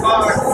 Mark.